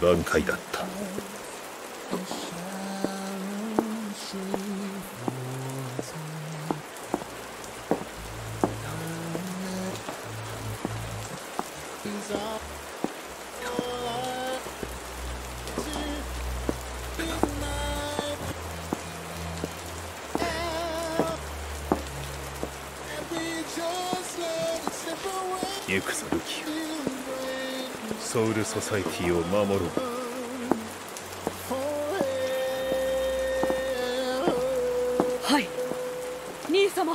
挽回だった。行くぞルキアソウルソサイティを守ろうはい。兄様。